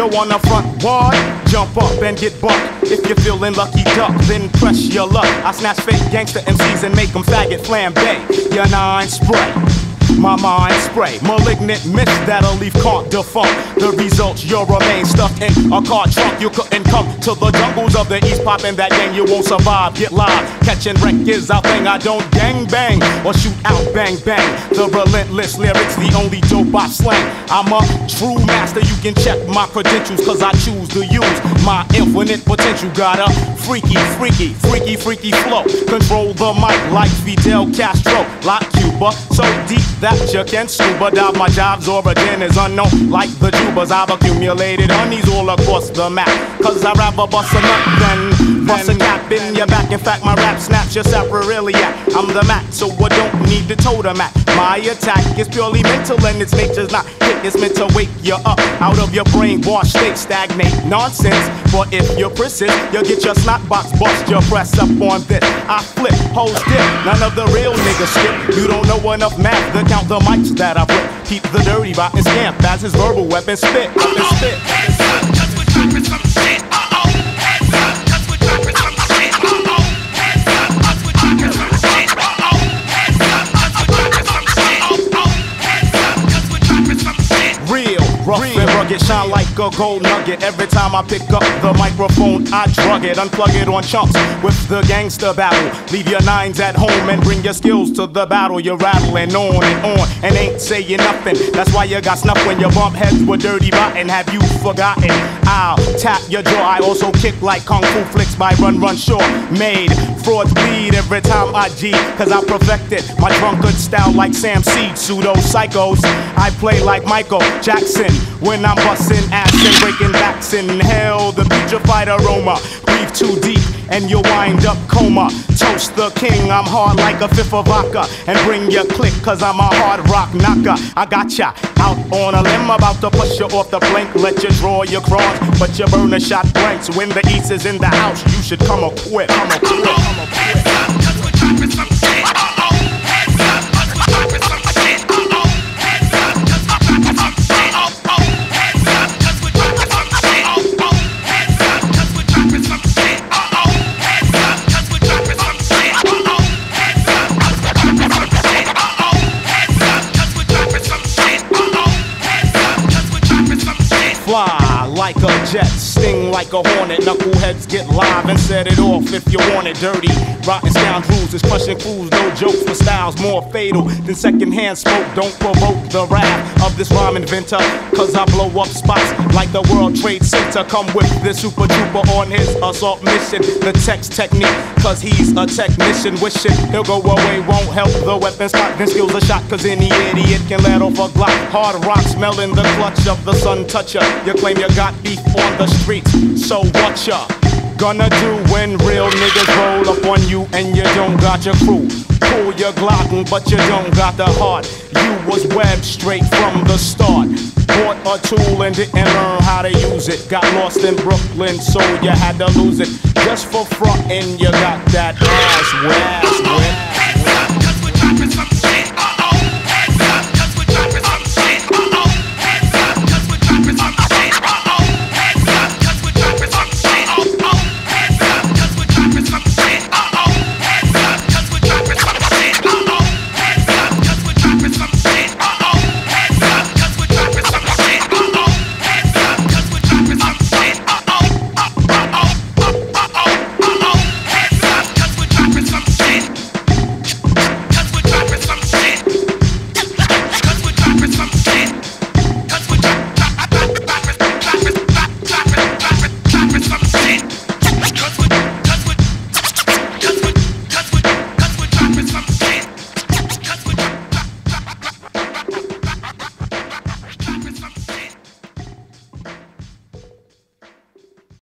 You on the front what? Jump up and get bucked. If you're feeling lucky duck, then press your luck. I snatch fake gangster MCs and make them faggot flambe. Your nine spray. My mind spray, malignant mist that'll leave can't defunct. The results, you'll remain stuffed in a car trunk. You couldn't come to the jungles of the east, popping that gang, you won't survive. Get live, catching wreck is our thing. I don't gang bang or shoot out bang bang. The relentless lyrics, the only dope I slang. I'm a true master, you can check my credentials, cause I choose to use my infinite potential. Got a freaky, freaky, freaky, freaky flow. Control the mic like Fidel Castro, Cuba. So deep that you can scuba dive. My job's origin is unknown, like the tubas. I've accumulated honeys all across the map. Cause I'd rather bust a nut bust a cap in your back. In fact, my rap snaps your sacroiliac. I'm the Mac, so I don't need the totem at. My attack is purely mental and its nature's not hit. It's meant to wake you up out of your brainwash state, stagnate nonsense. But if you're persist, you'll get your snot box bust. Your press up on this. I flip, hold stiff. None of the real niggas skip. You don't know enough math to count the mics that I flip. Keep the dirty rotten scamp as his verbal weapon spit. Weapon spit. Heads up, cause we're. Real, rugged, shine like a gold nugget. Every time I pick up the microphone, I drug it, unplug it on chunks with the gangster battle. Leave your nines at home and bring your skills to the battle. You're rattling on and on and ain't saying nothing. That's why you got snuff when you bump heads with dirty rotten. Have you forgotten? I'll tap your jaw. I also kick like kung fu flicks by Run Run Shaw. Made frauds bleed every time I G, cause I perfected my drunkard style like Sam Seed. Pseudo psychos. I play like Michael Jackson when I'm busting ass and breaking backs. Inhale the putrefied aroma. Breathe too deep and you'll wind up coma. The king, I'm hard like a fifth of vodka. And bring your click, cause I'm a hard rock knocker. I got ya out on a limb, about to push you off the plank. Let you draw your cross, but you burn a shot blanks. When the east is in the house, you should come equipped. Come equipped. Come equipped. Fly like a jet, sting like a hornet. Knuckleheads get live and set it off if you want it dirty. Rotten scoundrels is crushing fools, no jokes for styles more fatal than secondhand smoke. Don't provoke the wrath of this rhyme inventor, cause I blow up spots like the World Trade Center. Come with this super trooper on his assault mission. The text technique, cause he's a technician. Wishing he'll go away, won't help the weapon spot. Skills a shot, cause any idiot can let off a glock. Hard rock smelling the clutch of the sun toucher. You claim you got beef on the streets, so what ya gonna do when real niggas roll up on you and you don't got your crew? Pull your Glocken, but you don't got the heart. You was webbed straight from the start. Bought a tool and didn't learn how to use it. Got lost in Brooklyn, so you had to lose it. Just for frontin', you got that ass wet, wet.